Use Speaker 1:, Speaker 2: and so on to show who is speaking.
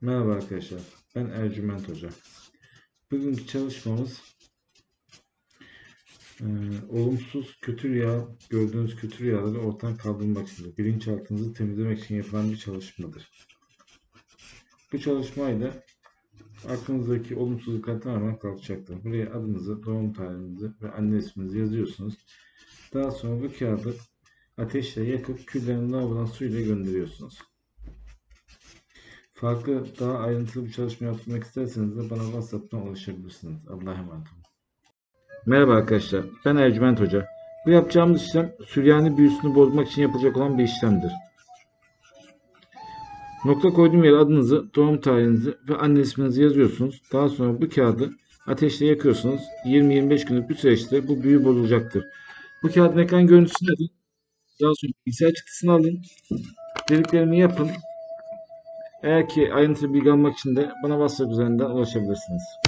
Speaker 1: Merhaba arkadaşlar, ben Ercüment Hoca. Bugünkü çalışmamız eee, olumsuz kötü rüya, gördüğünüz kötü rüyaları ortadan kaldırmak için, bilinçaltınızı temizlemek için yapılan bir çalışmadır. Bu çalışmayla aklınızdaki olumsuzluklar tamamen kalkacaktır. Buraya adınızı, doğum tarihinizi ve anne isminizi yazıyorsunuz. Daha sonra bu kağıdı ateşle yakıp küllerini lavabodan suyla gönderiyorsunuz. Farklı daha ayrıntılı bir çalışma yapmak isterseniz de bana WhatsApp'tan ulaşabilirsiniz. Allah'a emanet olun. Merhaba arkadaşlar. Ben Ercüment Hoca. Bu yapacağımız işlem Süryani büyüsünü bozmak için yapılacak olan bir işlemdir. Nokta koyduğum yere adınızı, doğum tarihinizi ve anne isminizi yazıyorsunuz. Daha sonra bu kağıdı ateşle yakıyorsunuz. 20-25 günlük bir süreçte bu büyü bozulacaktır. Bu kağıdın ekran görüntüsünü alın. Daha sonra bilgisayar çıktısını alın. Dediklerimi yapın. Eğer ki ayrıntılı bilgi almak için de bana WhatsApp üzerinden ulaşabilirsiniz.